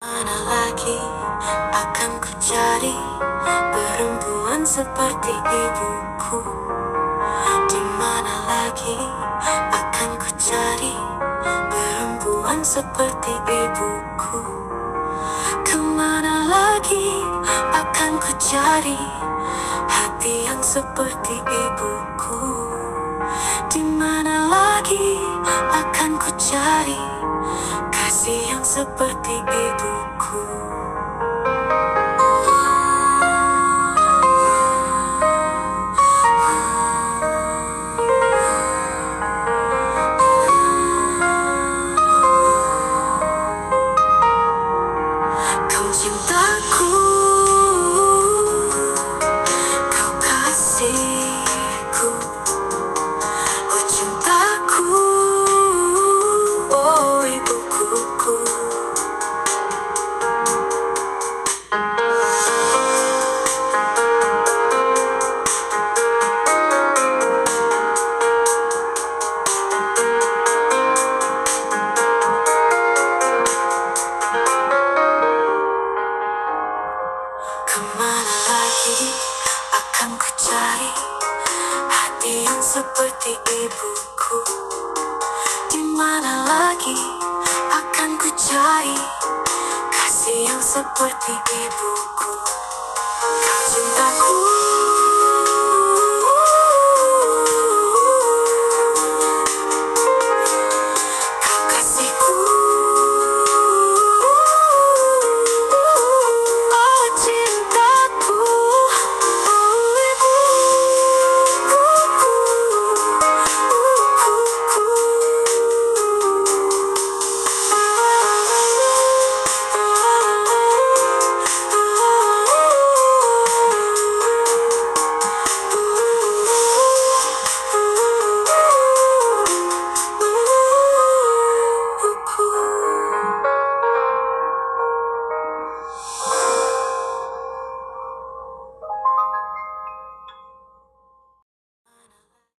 Mana lagi akan ku cari perempuan seperti ibuku. Di mana lagi akan ku cari perempuan seperti ibuku? Ke mana lagi akan ku cari hati yang seperti ibuku? Di mana lagi akan ku cari kasih yang seperti ibuku lagi akan ku cari hati yang seperti ibuku? Di mana lagi akan ku cari kasih yang seperti ibuku?